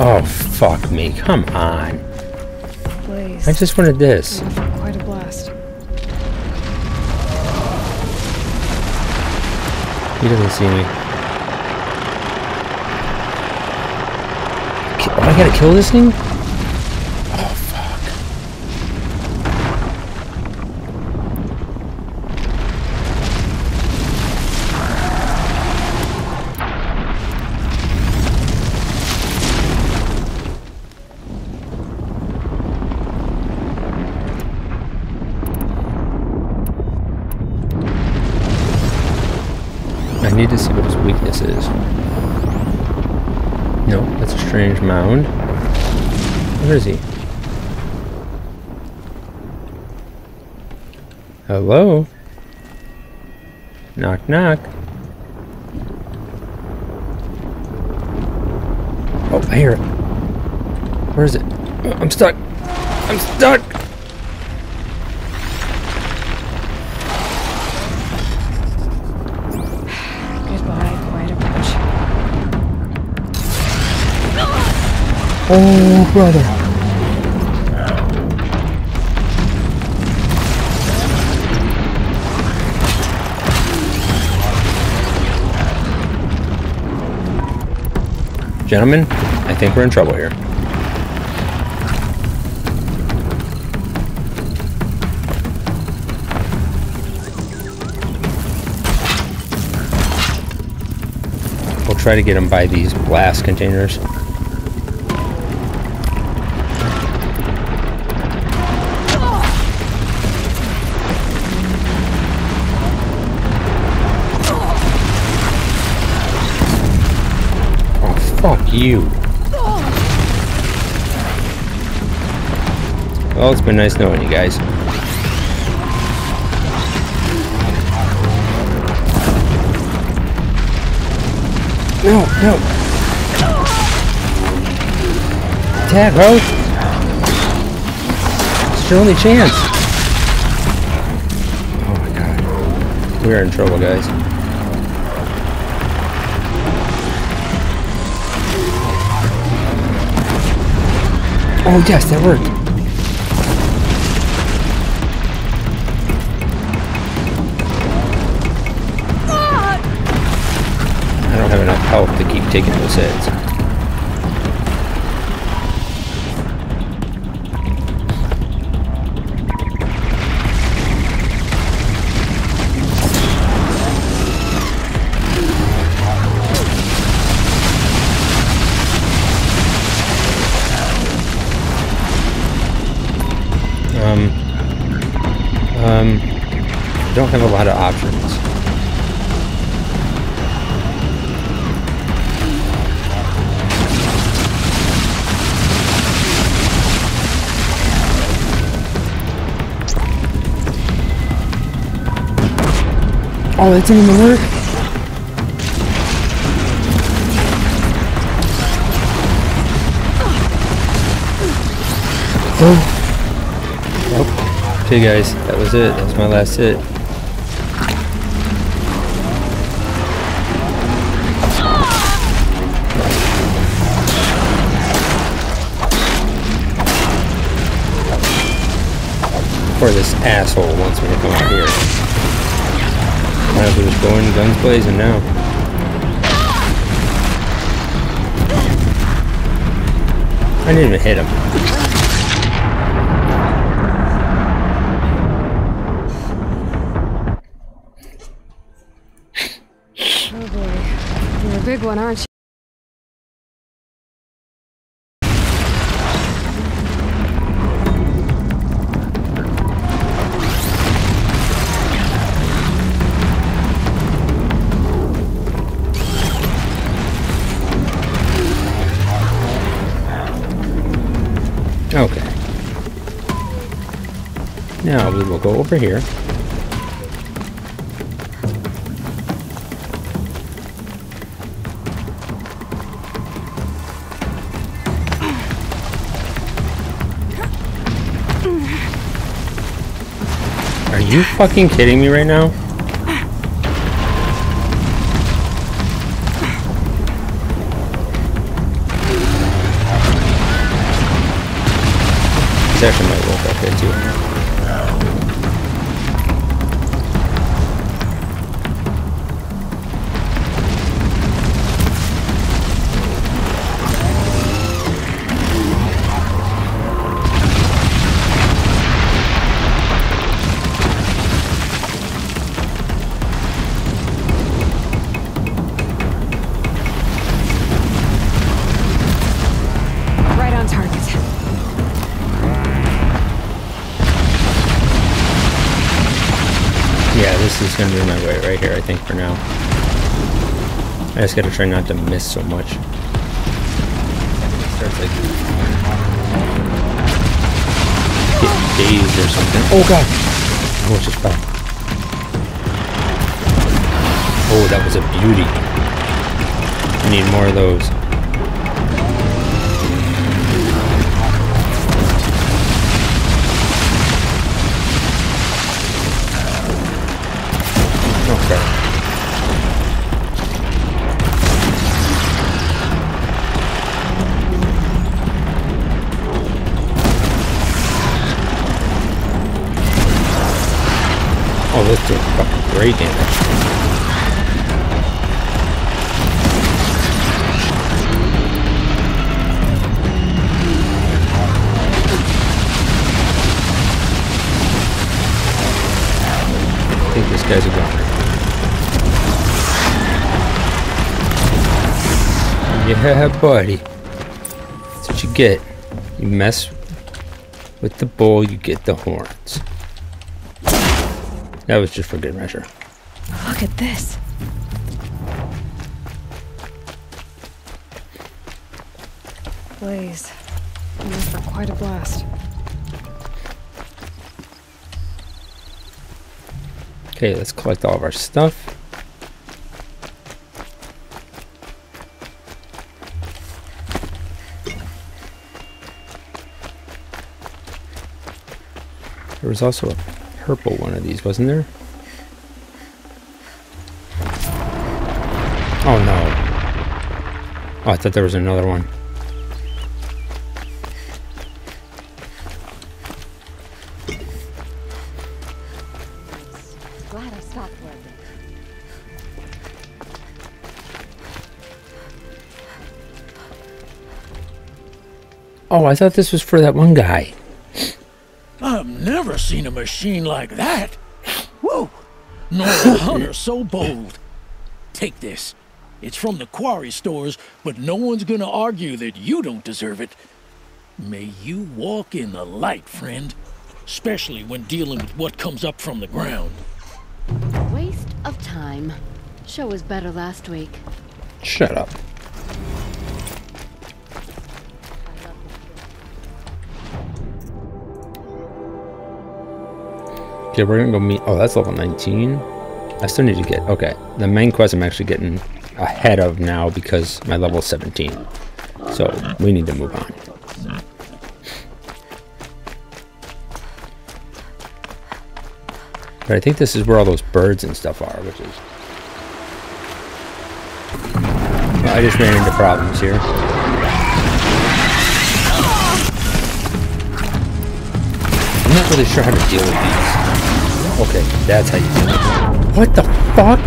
Oh, fuck me. Come on. Blaze. I just wanted this. Quite a blast. He doesn't see me. I gotta kill this thing? Need to see what his weakness is. No, that's a strange mound. Where is he? Hello? Knock, knock. Oh, I hear it. Where is it? I'm stuck. I'm stuck. Oh, brother. Gentlemen, I think we're in trouble here. We'll try to get them by these blast containers. You. Well, it's been nice knowing you guys. No, no. Attack, bro. It's your only chance. Oh my god. We are in trouble, guys. Oh yes, that worked. I don't have enough health to keep taking those hits. Don't have a lot of options. Oh, that didn't even work? Oh. Well, okay guys, that was it. That was my last hit. Or this asshole wants me to come out here. Might as well just go in guns blazing now. I didn't even hit him. Oh boy. You're a big one, aren't you? We will go over here. Are you fucking kidding me right now? Actually might work okay too. Gonna be my way right here, I think, for now. I just gotta try not to miss so much. Starts like get dazed or something. Oh god! Oh, I almost just fell. Oh, that was a beauty. I need more of those. Oh, this did fucking great damage. I think this guy's a goner. Yeah, buddy. That's what you get. You mess with the bull, you get the horns. That was just for good measure. Look at this. Blaze. In for quite a blast. Okay, let's collect all of our stuff. There was also a purple one of these, wasn't there? Oh no. Oh, I thought there was another one. Glad I stopped working. Oh, I thought this was for that one guy. I've never seen a machine like that. Whoa! Nor a hunter so bold. Take this. It's from the quarry stores, but no one's gonna argue that you don't deserve it. May you walk in the light, friend. Especially when dealing with what comes up from the ground. Waste of time. Show was better last week. Shut up. Okay, we're gonna go meet. Oh, that's level 19. I still need to get. Okay, the main quest I'm actually getting ahead of now because my level is 17. So we need to move on. But I think this is where all those birds and stuff are, which is. Well, I just ran into problems here. I'm not really sure how to deal with these. Okay, that's how you do it. What the fuck?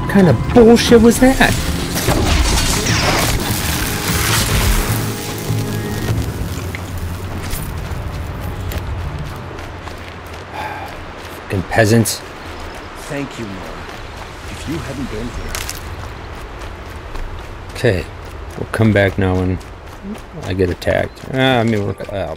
What kind of bullshit was that? and peasants. Thank you, Mom. If you hadn't been here, Okay, we'll come back now when I get attacked. Ah, I mean, we're. Uh,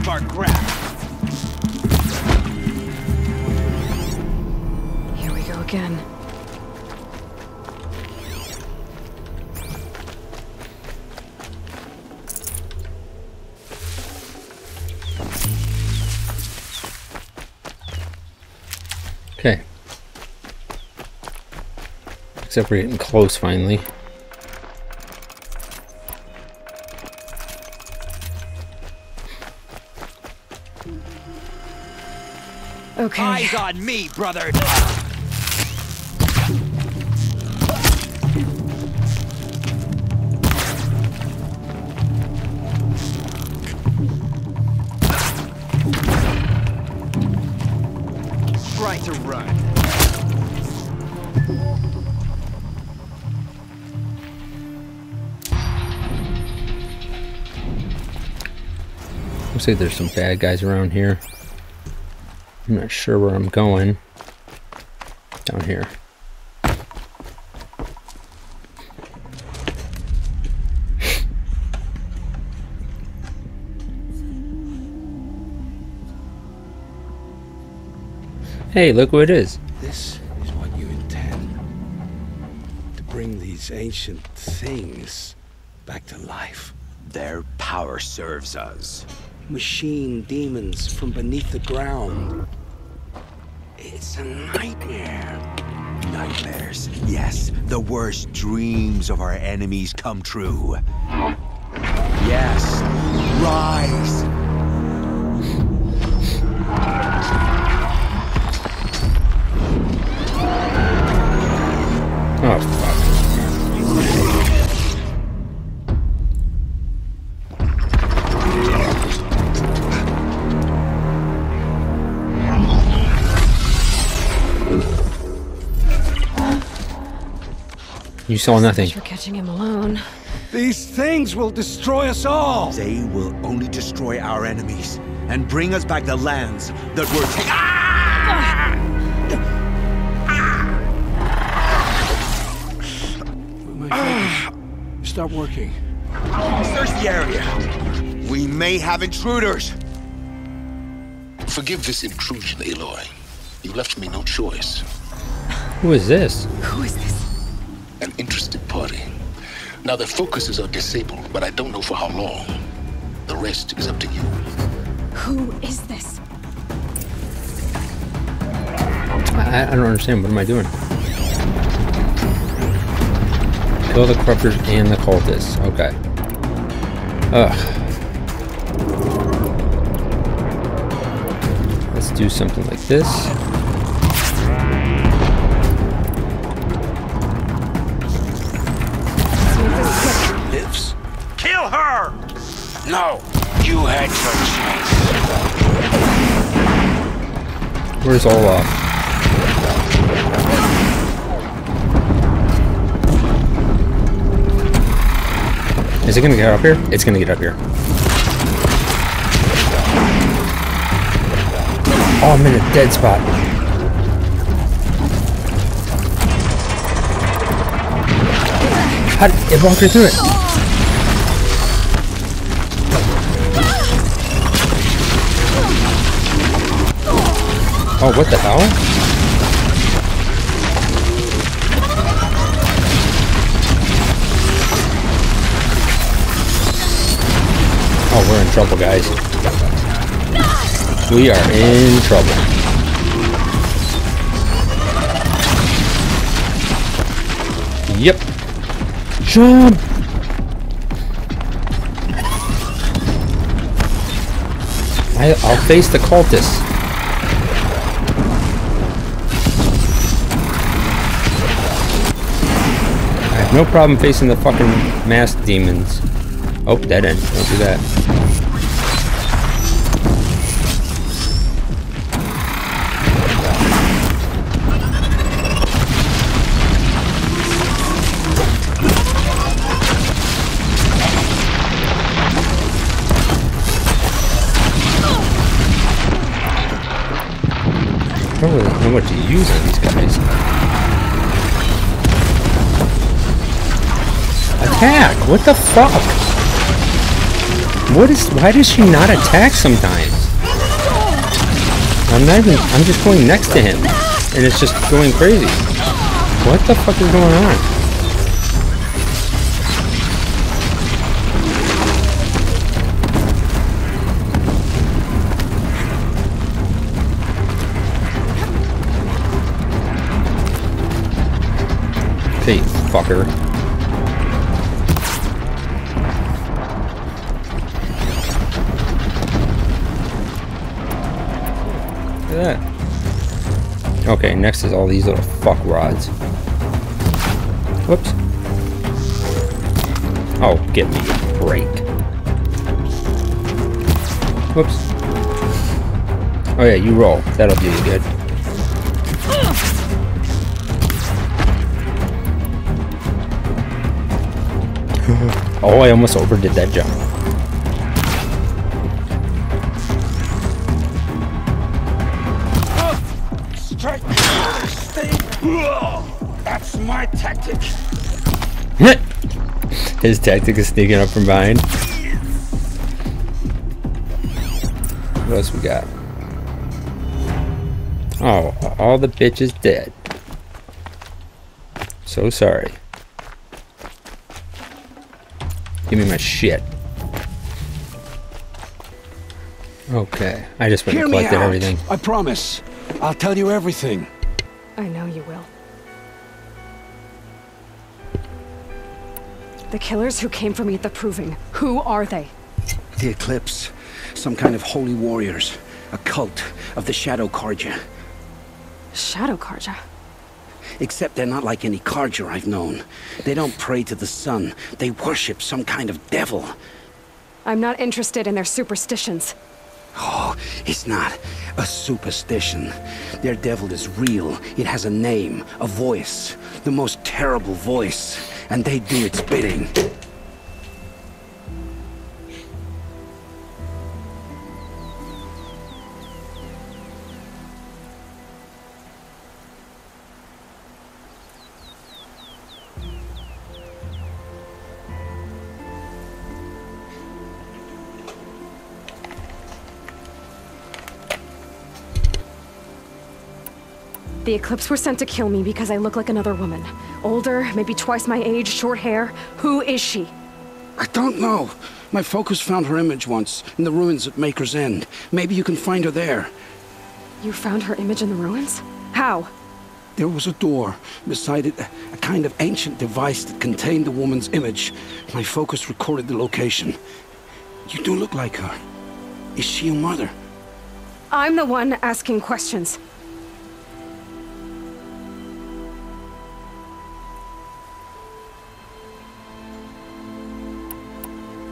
I'll go. cannot escape our grasp. Here we go again. Okay. Except we're getting close finally. Okay. Eyes on me, brother. Try to run. Looks like there's some bad guys around here. I'm not sure where I'm going. Down here. Hey, look who it is. This is what you intend. To bring these ancient things back to life. Their power serves us. Machine demons from beneath the ground. It's a nightmare. Nightmares. Yes, the worst dreams of our enemies come true. Yes, rise. Oh, You saw nothing. For catching him alone. These things will destroy us all! They will only destroy our enemies and bring us back the lands that were taken. My focus. Stop working. Search the area. We may have intruders. Forgive this intrusion, Aloy. You left me no choice. Who is this? Who is this? An interested party. Now the focuses are disabled, but I don't know for how long. The rest is up to you. Who is this? I, I don't understand. What am I doing? Kill the corruptors and the cultists. Okay. Ugh. Let's do something like this. No! You had your chance. Where's Olaf? Is it gonna get up here? It's gonna get up here. Oh, I'm in a dead spot. How did it walked right through it? Oh, what the hell? Oh, we're in trouble, guys. We are in trouble. Yep. Jump! I, I'll face the cultists. No problem facing the fucking masked demons. Oh, dead end. Don't do that. I don't really know what to use on these guys. Attack! What the fuck? What is? Why does she not attack sometimes? I'm not even. I'm just going next to him, and it's just going crazy. What the fuck is going on? Hey, fucker. Okay, next is all these little fuck rods. Whoops. Oh, give me a break. Whoops. Oh yeah, you roll. That'll do you good. oh, I almost overdid that jump. That's my tactic! His tactic is sneaking up from behind. What else we got? Oh, all the bitches dead. So sorry. Give me my shit. Okay, I just went Hear and collected everything. I promise. I'll tell you everything. The killers who came for me at the Proving, who are they? The Eclipse. Some kind of holy warriors. A cult of the Shadow Carja. Shadow Carja. Except they're not like any Carja I've known. They don't pray to the sun. They worship some kind of devil. I'm not interested in their superstitions. Oh, it's not a superstition. Their devil is real. It has a name, a voice. The most terrible voice. And they do its bidding. The Eclipse were sent to kill me because I look like another woman. Older, maybe twice my age, short hair. Who is she? I don't know. My focus found her image once, in the ruins at Maker's End. Maybe you can find her there. You found her image in the ruins? How? There was a door. Beside it, a, kind of ancient device that contained the woman's image. My focus recorded the location. You do look like her. Is she your mother? I'm the one asking questions.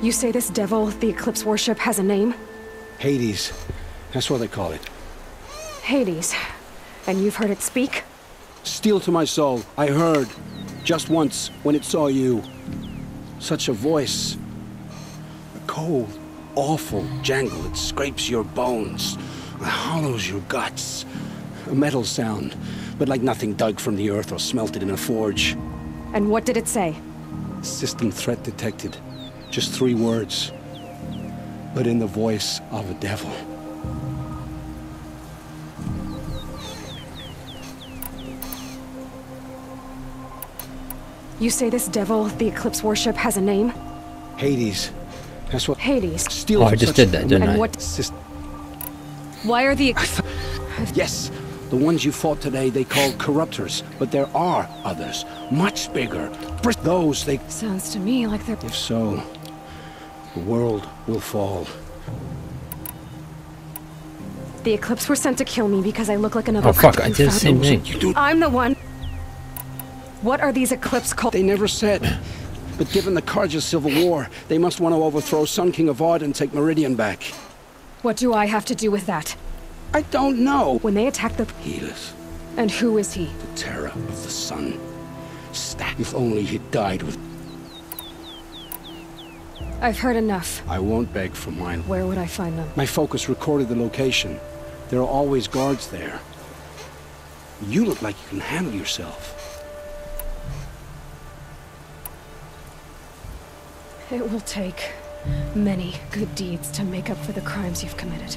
You say this devil the Eclipse worship has a name? Hades. That's what they call it. Hades. And you've heard it speak? Steel to my soul. I heard. Just once, when it saw you. Such a voice. A cold, awful jangle that scrapes your bones. That hollows your guts. A metal sound, but like nothing dug from the earth or smelted in a forge. And what did it say? System threat detected. Just three words. But in the voice of a devil. You say this devil the Eclipse worship has a name? Hades. That's what Hades. steals Oh, I just such did that, didn't And I? what? Sys- Why are the... Yes, the ones you fought today they call corruptors, but there are others, much bigger. Those they. Sounds to me like they're... If so, the world will fall. The Eclipse were sent to kill me because I look like another... Oh fuck, I did the found same them. thing. You do. I'm the one... What are these Eclipse called? They never said. But given the Carja civil war, they must want to overthrow Sun King Avad and take Meridian back. What do I have to do with that? I don't know. When they attack the... Helis, And who is he? the terror of the sun. Stat. If only he died with. I've heard enough. I won't beg for mine. Where would I find them? My focus recorded the location. There are always guards there. You look like you can handle yourself. It will take many good deeds to make up for the crimes you've committed.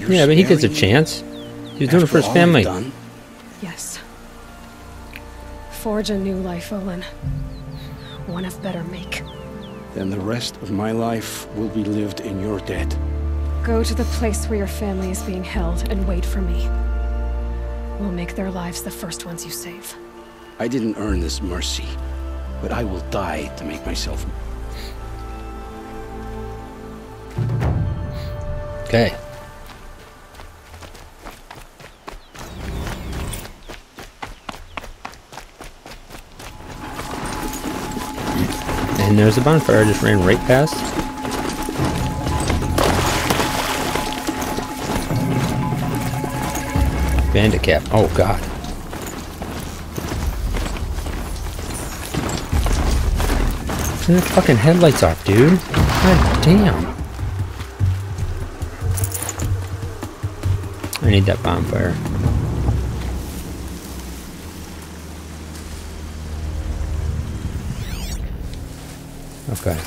You're Yeah, but he gets a chance. He's doing it for his after all I've family. done? Yes. Forge a new life, Olin. One of better make. Then the rest of my life will be lived in your debt. Go to the place where your family is being held and wait for me. We'll make their lives the first ones you save. I didn't earn this mercy. but I will die to make myself. Okay. And there's a bonfire I just ran right past. Bandit cap. Oh god. Turn the fucking headlights off, dude. God damn. I need that bonfire. Okay.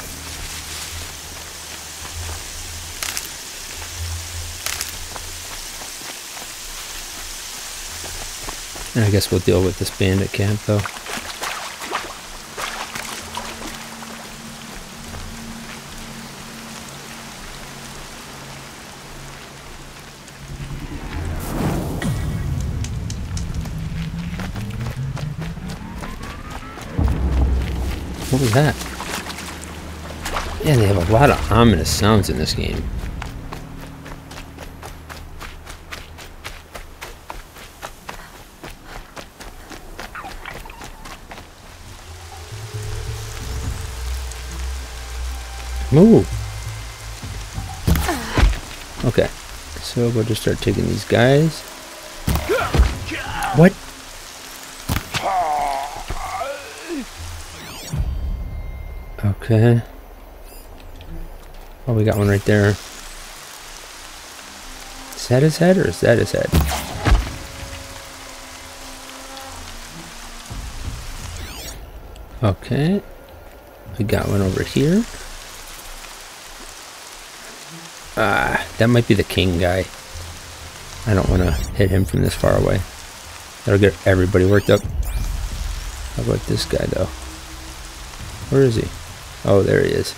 And I guess we'll deal with this bandit camp though. What was that? Yeah, they have a lot of ominous sounds in this game. Move. Okay, so we'll just start taking these guys. What? Okay. Oh, we got one right there. Is that his head or is that his head? Okay. We got one over here. Ah, that might be the king guy. I don't want to hit him from this far away. That'll get everybody worked up. How about this guy, though? Where is he? Oh, there he is.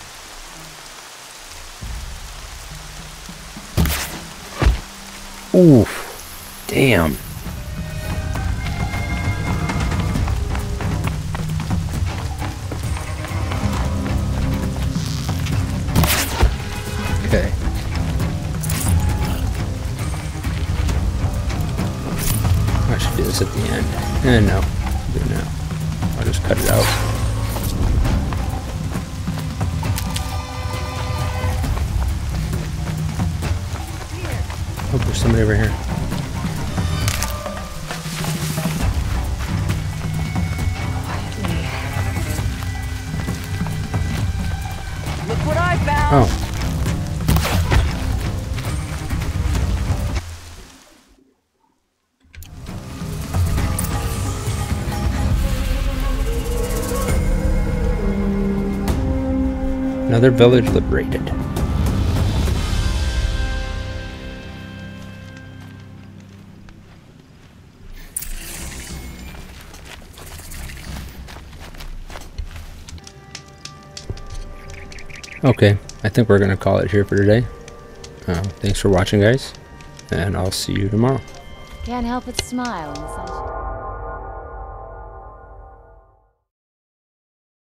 Oof. Damn. Okay. I should do this at the end. Eh, no. Do now. I'll just cut it out. Somebody over here. Look what I found! Oh. Another village liberated. Okay, I think we're going to call it here for today. Uh, thanks for watching, guys, and I'll see you tomorrow. Can't help but smile.